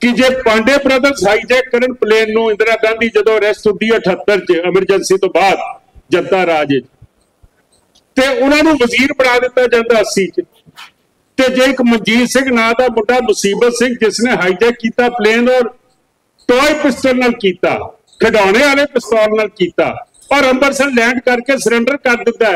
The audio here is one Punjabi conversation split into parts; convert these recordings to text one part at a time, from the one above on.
ਕਿ ਜੇ ਪਾਂਡੇ ਬ੍ਰਦਰਸ ਹਾਈਜੈਕ ਕਰਨ ਪਲੇਨ ਨੂੰ ਇੰਦਰਾ ਗਾਂਧੀ ਜਦੋਂ ਅਰੈਸਟ ਹੁੰਦੀ 78 ਚ ਐਮਰਜੈਂਸੀ ਤੋਂ ਬਾਅਦ, ਜਨਤਾ ਰਾਜ ਤੇ ਉਹਨਾਂ ਨੂੰ ਵਜ਼ੀਰ ਬਣਾ ਦਿੱਤਾ ਜਾਂਦਾ 80 ਚ। ਤੇ ਜੇ ਇੱਕ ਮਨਜੀਤ ਸਿੰਘ ਨਾਂ ਦਾ ਮੁੰਡਾ ਮੁਸੀਬਤ ਸਿੰਘ ਜਿਸ ਨੇ ਹਾਈਜੈਕ ਕੀਤਾ ਪਲੇਨ ਔਰ ਟੋਏ ਪਿਸਟਲ ਨਾਲ ਕੀਤਾ, ਖਿਡੌਣੇ ਵਾਲੇ ਪਿਸਤੌਲ ਨਾਲ ਕੀਤਾ, ਔਰ ਅੰਮ੍ਰਿਤਸਰ ਲੈਂਡ ਕਰਕੇ ਸਰੈਂਡਰ ਕਰ ਦਿੱਤਾ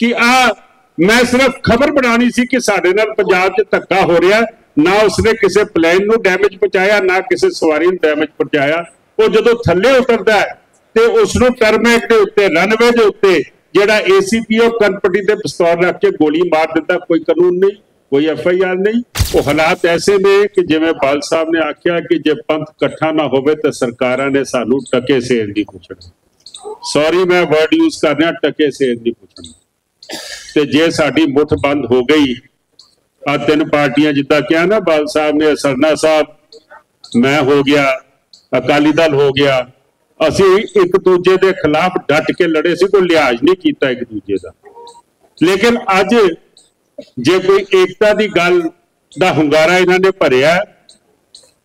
ਕਿ ਆ ਮੈਂ ਸਿਰਫ ਖਬਰ ਬਣਾਣੀ ਸੀ ਕਿ ਸਾਡੇ ਨਾਲ ਪੰਜਾਬ 'ਚ ਧੱਕਾ ਹੋ ਰਿਹਾ ਨਾ ਉਸਨੇ ਕਿਸੇ ਪਲੇਨ ਨੂੰ ਡੈਮੇਜ ਪਹੁੰਚਾਇਆ, ਨਾ ਕਿਸੇ ਸਵਾਰੀ ਨੂੰ ਡੈਮੇਜ ਪਹੁੰਚਾਇਆ। ਉਹ ਜਦੋਂ ਥੱਲੇ ਉਤਰਦਾ ਹੈ ਤੇ ਉਸ ਨੂੰ ਟਰਮੈਕ ਦੇ ਉੱਤੇ ਰਨਵੇ ਦੇ ਉੱਤੇ ਜਿਹੜਾ ਏਸੀਪੀਓ ਕੰਪਨੀ ਦੇ ਪਿਸਤੌਲ ਰੱਖ ਕੇ ਗੋਲੀ ਮਾਰ ਦਿੰਦਾ, ਕੋਈ ਕਾਨੂੰਨ ਨਹੀਂ, ਕੋਈ ਐਫ ਆਈ ਆਰ ਨਹੀਂ। ਉਹ ਹਾਲਾਤ ਐਸੇ ਨੇ ਕਿ ਜਿਵੇਂ ਬਾਲ ਸਾਹਿਬ ਨੇ ਆਖਿਆ ਕਿ ਜੇ ਪੰਥ ਇਕੱਠਾ ਨਾ ਹੋਵੇ ਤਾਂ ਸਰਕਾਰਾਂ ਨੇ ਸਾਨੂੰ ਟਕੇ ਸੇਰ ਦੀ ਪੁੱਛਣਾ। ਸੌਰੀ ਮੈਂ ਵਰਡ ਯੂਜ਼ ਕਰ ਰਿਹਾ, ਟਕੇ ਸੇਰ ਦੀ ਪੁੱਛਣਾ। ਤੇ ਜੇ ਸਾਡੀ ਮੁੱਠ ਬੰਦ ਹੋ ਗਈ ਆ ਤਿੰਨ ਪਾਰਟੀਆਂ ਜਿੱਦਾਂ ਕਿਹਾ ਨਾ ਬਾਲ ਸਾਹਿਬ ਨੇ, ਸਰਨਾ ਸਾਹਿਬ, ਮੈਂ ਹੋ ਗਿਆ, ਅਕਾਲੀ ਦਲ ਹੋ ਗਿਆ, ਅਸੀਂ ਇੱਕ ਦੂਜੇ ਦੇ ਖਿਲਾਫ ਡਟ ਕੇ ਲੜੇ ਸੀ, ਕੋਈ ਲਿਹਾਜ਼ ਨਹੀਂ ਕੀਤਾ ਇੱਕ ਦੂਜੇ ਦਾ। ਲੇਕਿਨ ਅੱਜ ਜੇ ਕੋਈ ਏਕਤਾ ਦੀ ਗੱਲ ਦਾ ਹੁੰਗਾਰਾ ਇਹਨਾਂ ਨੇ ਭਰਿਆ,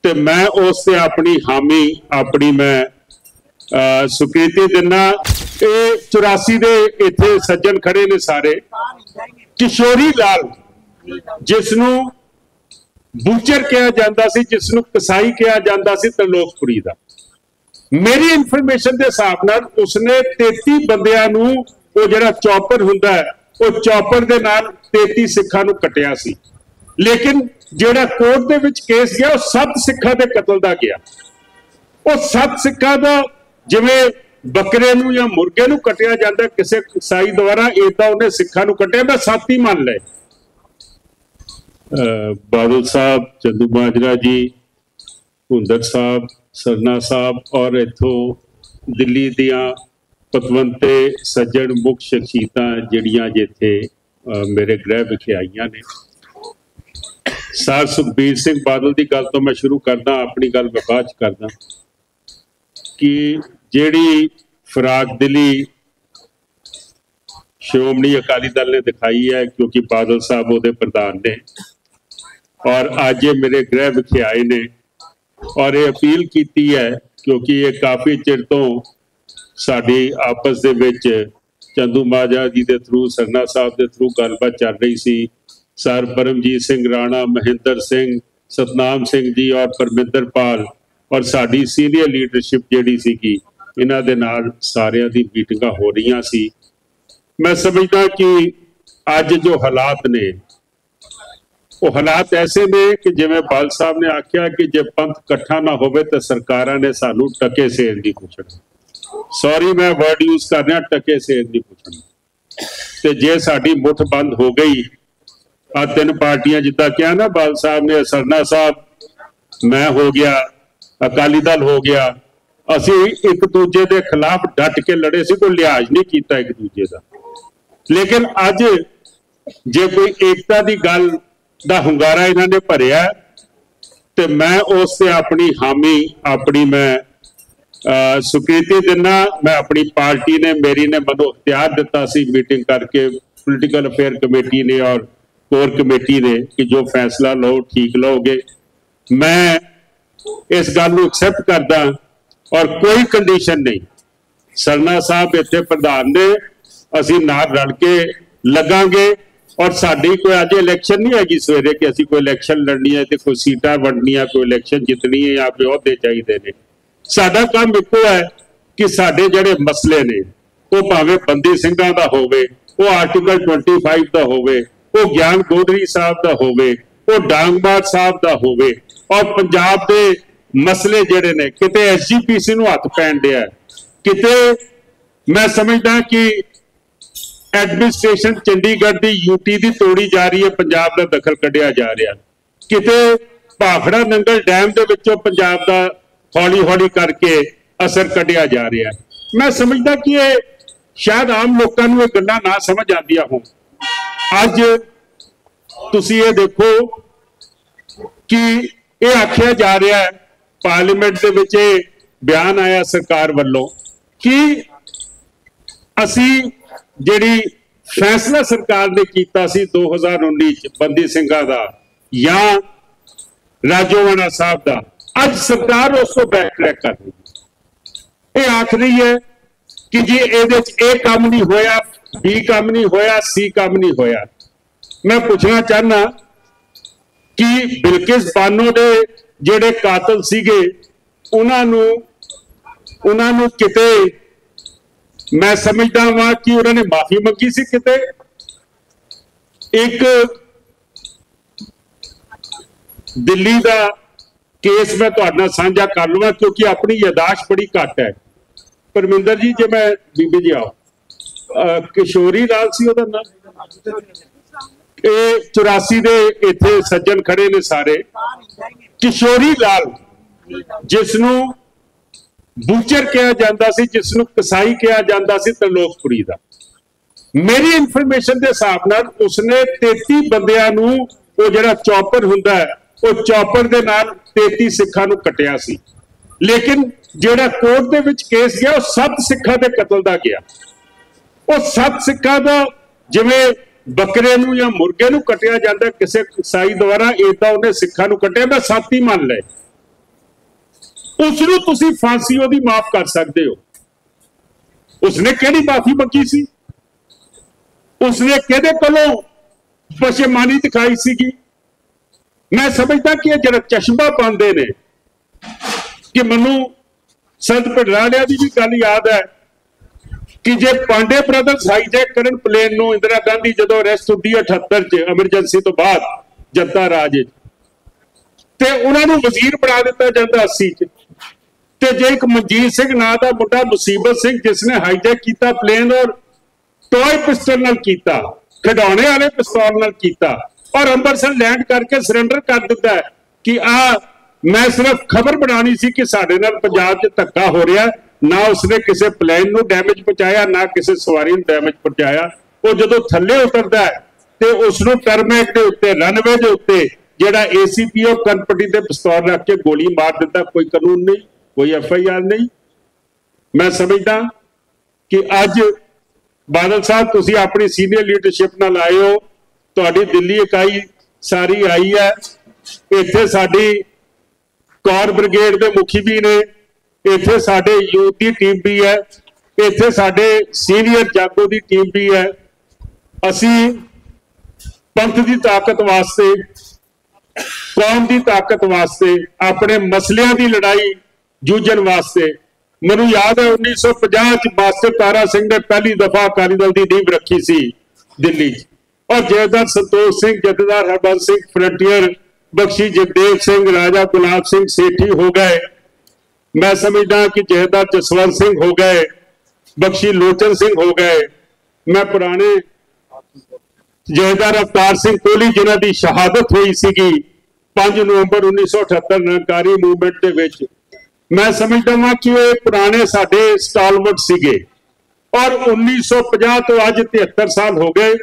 ਤੇ ਮੈਂ ਉਸ ਤੇ ਆਪਣੀ ਹਾਮੀ, ਆਪਣੀ ਮੈਂ ਸੁਕ੍ਰਿਤੀ ਦਿਨਾ। ਇਹ 84 ਦੇ ਇੱਥੇ ਸੱਜਣ ਖੜੇ ਨੇ ਸਾਰੇ। ਕਿਸ਼ੋਰੀ ਲਾਲ ਜਿਸ ਨੂੰ ਬੂਚਰ ਕਿਹਾ ਜਾਂਦਾ ਸੀ ਜਿਸ ਨੂੰ ਕਸਾਈ ਕਿਹਾ ਜਾਂਦਾ ਸੀ ਤਲੋਕਪੁਰੀ ਦਾ। ਮੇਰੀ ਇਨਫੋਰਮੇਸ਼ਨ ਦੇ ਹਿਸਾਬ ਨਾਲ ਉਸਨੇ 33 ਬੰਦਿਆਂ ਨੂੰ ਉਹ ਜਿਹੜਾ ਚੌਪਰ ਹੁੰਦਾ ਹੈ, ਉਹ ਚੌਪਰ ਦੇ ਨਾਲ 33 ਸਿੱਖਾਂ ਨੂੰ ਕਟਿਆ ਸੀ। ਲੇਕਿਨ ਜਿਹੜਾ ਕੋਰਟ ਦੇ ਵਿੱਚ ਕੇਸ ਗਿਆ, ਉਹ ਸੱਤ ਸਿੱਖਾਂ ਦੇ ਕਤਲ ਦਾ ਗਿਆ। ਉਹ ਸੱਤ ਸਿੱਖਾਂ ਦਾ ਜਿਵੇਂ ਬੱਕਰੇ ਨੂੰ ਜਾਂ ਮੁਰਗੇ ਨੂੰ ਕਟਿਆ ਜਾਂਦਾ, ਕਿਸੇ ਸਾਈ ਦੁਆਰਾ ਇਦਾਂ ਉਹਨੇ ਸਿੱਖਾਂ ਨੂੰ ਕਟਿਆ, ਮੈਂ ਸੱਤ ਹੀ ਮੰਨ ਲਏ। ਬਾਦਲ ਸਾਹਿਬ ਚੰਦੂ ਮਾਜਰਾ ਜੀ ਹੁੰਦਰ ਸਾਹਿਬ, ਸਰਨਾ ਸਾਹਿਬ ਔਰ ਇਥੋਂ ਦਿੱਲੀ ਦੀਆਂ ਪਤਵੰਤੇ ਸੱਜਣ ਮੁਖ ਸ਼ਖਸੀਅਤਾਂ ਜਿਹੜੀਆਂ ਜਿੱਥੇ ਮੇਰੇ ਗ੍ਰਹਿ ਵਿਖੇ ਆਈਆਂ ਨੇ। ਸਾਰ ਸੁਖਬੀਰ ਸਿੰਘ ਬਾਦਲ ਦੀ ਗੱਲ ਤੋਂ ਮੈਂ ਸ਼ੁਰੂ ਕਰਦਾ, ਆਪਣੀ ਗੱਲ ਮੈਂ ਬਾਅਦ ਚ ਕਰਦਾ। ਕਿ ਜਿਹੜੀ ਫਰਾਕ ਦਿਲੀ ਸ਼੍ਰੋਮਣੀ ਅਕਾਲੀ ਦਲ ਨੇ ਦਿਖਾਈ ਹੈ, ਕਿਉਂਕਿ ਬਾਦਲ ਸਾਹਿਬ ਉਹਦੇ ਪ੍ਰਧਾਨ ਨੇ। ਔਰ ਅੱਜ ਇਹ ਮੇਰੇ ਗ੍ਰਹਿ ਵਿਖੇ ਆਏ ਨੇ। ਔਰ ਇਹ ਅਪੀਲ ਕੀਤੀ ਹੈ ਕਿਉਂਕਿ ਇਹ ਕਾਫੀ ਚਿਰ ਤੋਂ ਸਾਡੀ ਆਪਸ ਦੇ ਵਿੱਚ ਚੰਦੂ ਮਾਜਾ ਜੀ ਦੇ ਥਰੂ ਸਰਨਾ ਸਾਹਿਬ ਦੇ ਥਰੂ ਗੱਲਬਾਤ ਚੱਲ ਰਹੀ ਸੀ। ਸਰ ਪਰਮਜੀਤ ਸਿੰਘ ਰਾਣਾ, ਮਹਿੰਦਰ ਸਿੰਘ, ਸਤਨਾਮ ਸਿੰਘ ਜੀ ਔਰ ਪਰਮਿੰਦਰ ਪਾਲ ਔਰ ਸਾਡੀ ਸੀਨੀਅਰ ਲੀਡਰਸ਼ਿਪ ਜਿਹੜੀ ਸੀਗੀ, ਇਹਨਾਂ ਦੇ ਨਾਲ ਸਾਰਿਆਂ ਦੀ ਮੀਟਿੰਗਾਂ ਹੋ ਰਹੀਆਂ ਸੀ। ਮੈਂ ਸਮਝਦਾ ਕਿ ਅੱਜ ਜੋ ਹਾਲਾਤ ਨੇ ਉਹ ਹਾਲਾਤ ਐਸੇ ਨੇ ਕਿ ਜਿਵੇਂ ਬਾਲ ਸਾਹਿਬ ਨੇ ਆਖਿਆ ਕਿ ਜੇ ਪੰਥ ਇਕੱਠਾ ਨਾ ਹੋਵੇ ਤਾਂ ਸਰਕਾਰਾਂ ਨੇ ਸਾਨੂੰ ਟਕੇ ਸੇਰ ਦੀ ਪੁੱਛਣਾ। ਸੌਰੀ ਮੈਂ ਵਰਡ ਯੂਜ਼ ਕਰ ਰਿਹਾ, ਟਕੇ ਸੇਰ ਦੀ ਪੁੱਛਣਾ। ਤੇ ਜੇ ਸਾਡੀ ਮੁੱਠ ਬੰਦ ਹੋ ਗਈ, ਆ ਤਿੰਨ ਪਾਰਟੀਆਂ ਜਿੱਦਾਂ ਕਿਹਾ ਨਾ ਬਾਲ ਸਾਹਿਬ ਨੇ, ਸਰਨਾ ਸਾਹਿਬ, ਮੈਂ ਹੋ ਗਿਆ, ਅਕਾਲੀ ਦਲ ਹੋ ਗਿਆ, ਅਸੀਂ ਇੱਕ ਦੂਜੇ ਦੇ ਖਿਲਾਫ ਡਟ ਕੇ ਲੜੇ ਸੀ, ਕੋਈ ਲਿਹਾਜ਼ ਨਹੀਂ ਕੀਤਾ ਇੱਕ ਦੂਜੇ ਦਾ। ਲੇਕਿਨ ਅੱਜ ਜੇ ਕੋਈ ਏਕਤਾ ਦੀ ਗੱਲ ਦਾ ਹੁੰਗਾਰਾ ਇਹਨਾਂ ਨੇ ਭਰਿਆ ਤੇ ਮੈਂ ਉਸ ਤੇ ਆਪਣੀ ਹਾਮੀ, ਆਪਣੀ ਮੈਂ ਸੁਕ੍ਰਿਤੀ ਦਿਨਾ। ਮੈਂ ਆਪਣੀ ਪਾਰਟੀ ਨੇ, ਮੇਰੀ ਨੇ ਮੈਨੂੰ ਇਖਤਿਆਰ ਦਿੱਤਾ ਸੀ ਮੀਟਿੰਗ ਕਰਕੇ। ਪੋਲੀਟੀਕਲ ਅਫੇਅਰ ਕਮੇਟੀ ਨੇ ਔਰ ਕੋਰ ਕਮੇਟੀ ਨੇ ਕਿ ਜੋ ਫੈਸਲਾ ਲਓ, ਠੀਕ ਲਓਗੇ। ਮੈਂ ਇਸ ਗੱਲ ਨੂੰ ਐਕਸੈਪਟ ਕਰਦਾ ਔਰ ਕੋਈ ਕੰਡੀਸ਼ਨ ਨਹੀਂ। ਸਰਨਾ ਸਾਹਿਬ ਇੱਥੇ ਪ੍ਰਧਾਨ ਨੇ, ਅਸੀਂ ਨਾਲ ਰਲ ਕੇ ਲੱਗਾਂਗੇ। ਔਰ ਸਾਡੀ ਕੋਈ ਅੱਜ ਇਲੈਕਸ਼ਨ ਨਹੀਂ ਹੈਗੀ ਸਵੇਰੇ ਕਿ ਅਸੀਂ ਕੋਈ ਇਲੈਕਸ਼ਨ ਲੜਨੀ ਹੈ ਤੇ ਕੋਈ ਸੀਟਾਂ ਵੰਡਣੀਆਂ, ਕੋਈ ਇਲੈਕਸ਼ਨ ਜਿੱਤਣੀ ਹੈ ਜਾਂ ਕੋਈ ਅਹੁਦੇ ਚਾਹੀਦੇ ਨੇ। ਸਾਡਾ ਕੰਮ ਇੱਕੋ ਹੈ ਕਿ ਸਾਡੇ ਜਿਹੜੇ ਮਸਲੇ ਨੇ, ਉਹ ਭਾਵੇਂ ਬੰਦੀ ਸਿੰਘਾਂ ਦਾ ਹੋਵੇ, ਉਹ ਆਰਟੀਕਲ 25 ਦਾ ਹੋਵੇ, ਉਹ ਗਿਆਨ ਗੋਦਰੀ ਸਾਹਿਬ ਦਾ ਹੋਵੇ, ਉਹ ਡਾਂਗਬਾਦ ਸਾਹਿਬ ਦਾ ਹੋਵੇ, ਔਰ ਪੰਜਾਬ ਦੇ ਮਸਲੇ ਜਿਹੜੇ ਨੇ, ਕਿਤੇ ਐਸਜੀਪੀਸੀ ਨੂੰ ਹੱਥ ਪੈਣ ਦਿਆ ਕਿਤੇ ਮੈਂ ਸਮਝਦਾ ਕਿ ਐਡਮਿਨਿਸਟ੍ਰੇਸ਼ਨ ਚੰਡੀਗੜ੍ਹ ਦੀ ਯੂਟੀ ਦੀ ਤੋੜੀ ਜਾ ਰਹੀ ਹੈ, ਪੰਜਾਬ ਦਾ ਦਖਲ ਕੱਢਿਆ ਜਾ ਰਿਹਾ ਕਿਤੇ ਭਾਖੜਾ ਨੰਗਲ ਡੈਮ ਦੇ ਵਿੱਚੋਂ ਪੰਜਾਬ ਦਾ ਹੌਲੀ ਹੌਲੀ ਕਰਕੇ ਅਸਰ ਕੱਢਿਆ ਜਾ ਰਿਹਾ ਮੈਂ ਸਮਝਦਾ ਕਿ ਇਹ ਸ਼ਾਇਦ ਆਮ ਲੋਕਾਂ ਨੂੰ ਇਹ ਗੱਲਾਂ ਨਾ ਸਮਝ ਆਉਂਦੀਆਂ ਹੋਣ। ਅੱਜ ਤੁਸੀਂ ਇਹ ਦੇਖੋ ਕਿ ਇਹ ਆਖਿਆ ਜਾ ਰਿਹਾ ਹੈ, ਪਾਰਲੀਮੈਂਟ ਦੇ ਵਿੱਚ ਇਹ ਬਿਆਨ ਆਇਆ ਸਰਕਾਰ ਵੱਲੋਂ ਕਿ ਅਸੀਂ ਜਿਹੜੀ ਫੈਸਲਾ ਸਰਕਾਰ ਨੇ ਕੀਤਾ ਸੀ 2019 ਚ ਬੰਦੀ ਸਿੰਘਾਂ ਦਾ ਜਾਂ ਰਾਜੋਵਾਨਾ ਸਾਹਿਬ ਦਾ, ਅੱਜ ਸਰਕਾਰ ਉਸ ਤੋਂ ਬੈਕ ਟਰੈਕ ਕਰ ਰਹੀ ਹੈ। ਇਹ ਆਖ ਰਹੀ ਹੈ ਕਿ ਜੀ ਇਹਦੇ ਚ ਇਹ ਕੰਮ ਨਹੀਂ ਹੋਇਆ ਬੀ ਕੰਮ ਨਹੀਂ ਹੋਇਆ ਸੀ ਕੰਮ ਨਹੀਂ ਹੋਇਆ। ਮੈਂ ਪੁੱਛਣਾ ਚਾਹਨਾ ਕਿ ਬਿਲਕਿਸ ਬਾਨੋ ਦੇ ਜਿਹੜੇ ਕਾਤਲ ਸੀਗੇ, ਉਹਨਾਂ ਨੂੰ ਉਹਨਾਂ ਨੂੰ ਕਿਤੇ ਮੈਂ ਸਮਝਦਾ ਹਾਂ ਕਿ ਉਹਨਾਂ ਨੇ ਮਾਫੀ ਮੰਗੀ ਸੀ ਕਿਤੇ। ਇੱਕ ਦਿੱਲੀ ਦਾ ਕੇਸ ਮੈਂ ਤੁਹਾਡੇ ਨਾਲ ਸਾਂਝਾ ਕਰ ਲਵਾਂ ਕਿਉਂਕਿ ਆਪਣੀ ਯਾਦਾਸ਼ਤ ਬੜੀ ਘੱਟ ਹੈ। ਪਰਮਿੰਦਰ ਜੀ, ਜੇ ਮੈਂ ਬੀਬੀ ਜੀ ਆਓ। ਕਿਸ਼ੋਰੀ ਲਾਲ ਸੀ ਉਹਦਾ ਨਾਮ? ਇਹ 84 ਦੇ ਇੱਥੇ ਸੱਜਣ ਖੜੇ ਨੇ ਸਾਰੇ। ਕਿਸ਼ੋਰੀ ਲਾਲ, ਜਿਸ ਨੂੰ ਬੂਚਰ ਕਿਹਾ ਜਾਂਦਾ ਸੀ ਜਿਸ ਨੂੰ ਕਸਾਈ ਕਿਹਾ ਜਾਂਦਾ ਸੀ ਤਰਲੋਕਪੁਰੀ ਦਾ। ਮੇਰੀ ਇਨਫੋਰਮੇਸ਼ਨ ਦੇ ਹਿਸਾਬ ਨਾਲ ਉਸਨੇ 33 ਬੰਦਿਆਂ ਨੂੰ ਉਹ ਜਿਹੜਾ ਚੌਪਰ ਹੁੰਦਾ ਹੈ, ਉਹ ਚੌਪਰ ਦੇ ਨਾਲ 33 ਸਿੱਖਾਂ ਨੂੰ ਕੱਟਿਆ ਸੀ। ਲੇਕਿਨ ਜਿਹੜਾ ਕੋਰਟ ਦੇ ਵਿੱਚ ਕੇਸ ਗਿਆ, ਉਹ ਸੱਤ ਸਿੱਖਾਂ ਦੇ ਕਤਲ ਦਾ ਗਿਆ। ਉਹ ਸੱਤ ਸਿੱਖਾਂ ਦਾ ਜਿਵੇਂ ਬੱਕਰੇ ਨੂੰ ਜਾਂ ਮੁਰਗੇ ਨੂੰ ਕੱਟਿਆ ਜਾਂਦਾ, ਕਿਸੇ ਕਸਾਈ ਦੁਆਰਾ ਇਹ ਤਾਂ ਉਹਨੇ ਸਿੱਖਾਂ ਨੂੰ ਕੱਟਿਆ, ਮੈਂ ਸੱਤ ਹੀ ਮੰਨ ਲਏ। ਉਸ ਨੂੰ ਤੁਸੀਂ ਫਾਂਸੀ ਉਹਦੀ ਮਾਫ ਕਰ ਸਕਦੇ ਹੋ। ਉਸਨੇ ਕਿਹੜੀ ਮਾਫੀ ਮੰਗੀ ਸੀ? ਉਸਨੇ ਕਿਹਦੇ ਕੋਲੋਂ ਪਸ਼ਮਾਨੀ ਦਿਖਾਈ ਸੀਗੀ? ਮੈਂ ਸਮਝਦਾ ਕਿ ਇਹ ਜਿਹੜਾ ਚਸ਼ਮਾ ਪਾਉਂਦੇ ਨੇ, ਕਿ ਮੈਨੂੰ ਸੰਤ ਪੜਰਾੜਿਆ ਦੀ ਵੀ ਗੱਲ ਯਾਦ ਹੈ ਕਿ ਜੇ ਪਾਂਡੇ ਬ੍ਰਦਰਸ ਹਾਈਜੈਕ ਕਰਨ ਪਲੇਨ ਨੂੰ ਇੰਦਰਾ ਗਾਂਧੀ ਜਦੋਂ ਅਰੈਸਟ ਹੁੰਦੀ ਹੈ 78 ਚ ਐਮਰਜੈਂਸੀ ਤੋਂ ਬਾਅਦ ਜਨਤਾ ਰਾਜ ਤੇ ਉਹਨਾਂ ਨੂੰ ਵਜ਼ੀਰ ਬਣਾ ਦਿੱਤਾ ਜਾਂਦਾ 80 ਚ। ਤੇ ਜੇ ਇੱਕ ਮਨਜੀਤ ਸਿੰਘ ਨਾਂ ਦਾ ਮੁੰਡਾ ਮੁਸੀਬਤ ਸਿੰਘ ਜਿਸ ਨੇ ਹਾਈਜੈਕ ਕੀਤਾ ਪਲੇਨ ਔਰ ਟੋਏ ਪਿਸਟਲ ਨਾਲ ਕੀਤਾ, ਖਿਡੌਣੇ ਵਾਲੇ ਪਿਸਤੌਲ ਨਾਲ ਕੀਤਾ, ਔਰ ਅੰਮ੍ਰਿਤਸਰ ਲੈਂਡ ਕਰਕੇ ਸਰੈਂਡਰ ਕਰ ਦਿੱਤਾ ਕਿ ਆ, ਮੈਂ ਸਿਰਫ ਖਬਰ ਬਣਾਣੀ ਸੀ ਕਿ ਸਾਡੇ ਨਾਲ ਪੰਜਾਬ 'ਚ ਧੱਕਾ ਹੋ ਰਿਹਾ ਨਾ ਉਸਨੇ ਕਿਸੇ ਪਲੇਨ ਨੂੰ ਡੈਮੇਜ ਪਹੁੰਚਾਇਆ, ਨਾ ਕਿਸੇ ਸਵਾਰੀ ਨੂੰ ਡੈਮੇਜ ਪਹੁੰਚਾਇਆ। ਉਹ ਜਦੋਂ ਥੱਲੇ ਉਤਰਦਾ ਹੈ ਤੇ ਉਸ ਨੂੰ ਟਰਮੈਕ ਦੇ ਉੱਤੇ ਰਨਵੇ ਦੇ ਉੱਤੇ ਜਿਹੜਾ ਏਸੀਪੀਓ ਕਨਪਟੀ ਦੇ ਪਿਸਤੌਲ ਰੱਖ ਕੇ ਗੋਲੀ ਮਾਰ ਦਿੰਦਾ, ਕੋਈ ਕਾਨੂੰਨ ਨਹੀਂ। ਕੋਈ ਐਫ ਆਈ ਆਰ ਨਹੀਂ। ਮੈਂ ਸਮਝਦਾ ਕਿ ਅੱਜ ਬਾਦਲ ਸਾਹਿਬ, ਤੁਸੀਂ ਆਪਣੀ ਸੀਨੀਅਰ ਲੀਡਰਸ਼ਿਪ ਨਾਲ ਆਏ ਹੋ। ਤੁਹਾਡੀ ਦਿੱਲੀ ਇਕਾਈ ਸਾਰੀ ਆਈ ਹੈ। ਇੱਥੇ ਸਾਡੀ ਕੌਰ ਬ੍ਰਿਗੇਡ ਦੇ ਮੁਖੀ ਵੀ ਨੇ। ਇੱਥੇ ਸਾਡੇ ਯੂਥ ਦੀ ਟੀਮ ਵੀ ਹੈ। ਇੱਥੇ ਸਾਡੇ ਸੀਨੀਅਰ ਜਾਗੋ ਦੀ ਟੀਮ ਵੀ ਹੈ। ਅਸੀਂ ਪੰਥ ਦੀ ਤਾਕਤ ਵਾਸਤੇ, ਕੌਮ ਦੀ ਤਾਕਤ ਵਾਸਤੇ, ਆਪਣੇ ਮਸਲਿਆਂ ਦੀ ਲੜਾਈ ਜੂਝਣ ਵਾਸਤੇ। ਮੈਨੂੰ ਯਾਦ ਹੈ 1950 ਚ ਮਾਸਟਰ ਤਾਰਾ ਸਿੰਘ ਨੇ ਪਹਿਲੀ ਦਫਾ ਅਕਾਲੀ ਦਲ ਦੀ ਨੀਂਹ ਰੱਖੀ ਸੀ ਦਿੱਲੀ। ਔਰ ਜੈਦਾਰ ਸੰਤੋਖ ਸਿੰਘ, ਜਥੇਦਾਰ ਹਰਬੰਸ ਸਿੰਘ, ਫਰੰਟੀਅਰ ਬਖਸ਼ੀ ਜਗਦੇਵ ਸਿੰਘ, ਰਾਜਾ ਗੁਲਾਬ ਸਿੰਘ ਸੇਠੀ ਹੋ ਗਏ। ਮੈਂ ਸਮਝਦਾ ਕਿ ਜਥੇਦਾਰ ਜਸਵੰਤ ਸਿੰਘ ਹੋ ਗਏ, ਬਖਸ਼ੀ ਲੋਚਨ ਸਿੰਘ ਹੋ ਗਏ। ਮੈਂ ਪੁਰਾਣੇ ਜਥੇਦਾਰ ਅਵਤਾਰ ਸਿੰਘ ਕੋਹਲੀ, ਜਿਨ੍ਹਾਂ ਦੀ ਸ਼ਹਾਦਤ ਹੋਈ ਸੀਗੀ 5 ਨਵੰਬਰ 1978 ਨਿਰੰਕਾਰੀ ਮੂਵਮੈਂਟ ਦੇ ਵਿੱਚ। ਮੈਂ ਸਮਝਦਾ ਹਾਂ ਕਿ ਇਹ ਪੁਰਾਣੇ ਸਾਡੇ ਸਟਾਲਵਰਟ ਸੀਗੇ। ਔਰ 1950 ਤੋਂ ਅੱਜ 73 ਸਾਲ ਹੋ ਗਏ।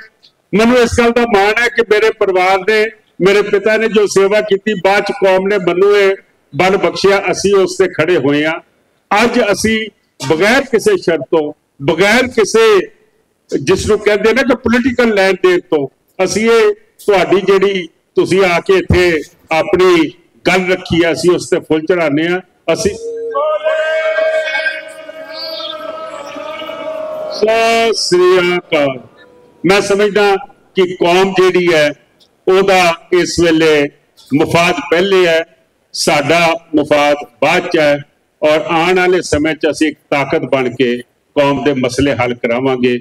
ਮੈਨੂੰ ਇਸ ਗੱਲ ਦਾ ਮਾਣ ਹੈ ਕਿ ਮੇਰੇ ਪਰਿਵਾਰ ਨੇ, ਮੇਰੇ ਪਿਤਾ ਨੇ ਜੋ ਸੇਵਾ ਕੀਤੀ, ਬਾਅਦ ਚ ਕੌਮ ਨੇ ਮੈਨੂੰ ਇਹ ਬਲ ਬਖਸ਼ਿਆ। ਅਸੀਂ ਉਸ ਤੇ ਖੜੇ ਹੋਏ ਆ ਅੱਜ ਅਸੀਂ ਬਗੈਰ ਕਿਸੇ ਸ਼ਰਤ ਤੋਂ, ਬਗੈਰ ਕਿਸੇ ਜਿਸ ਨੂੰ ਕਹਿੰਦੇ ਨੇ ਕਿ ਪੋਲੀਟੀਕਲ ਲੈਣ ਦੇਣ ਤੋਂ, ਅਸੀਂ ਇਹ ਤੁਹਾਡੀ ਜਿਹੜੀ ਤੁਸੀਂ ਆ ਕੇ ਇੱਥੇ ਆਪਣੀ ਗੱਲ ਰੱਖੀ ਆ, ਅਸੀਂ ਉਸ ਤੇ ਫੁੱਲ ਚੜਾਉਂਦੇ ਆ ਅਸੀਂ ਸਤਿ ਸ੍ਰੀ ਅਕਾਲ। ਮੈਂ ਸਮਝਦਾ ਕਿ ਕੌਮ ਜਿਹੜੀ ਹੈ, ਉਹਦਾ ਇਸ ਵੇਲੇ ਮਫਾਦ ਪਹਿਲੇ ਹੈ, ਸਾਡਾ ਮਫਾਦ ਬਾਅਦ ਚ ਹੈ ਔਰ ਆਉਣ ਵਾਲੇ ਸਮੇਂ ਚ ਅਸੀਂ ਇੱਕ ਤਾਕਤ ਬਣ ਕੇ ਕੌਮ ਦੇ ਮਸਲੇ ਹੱਲ ਕਰਾਵਾਂਗੇ।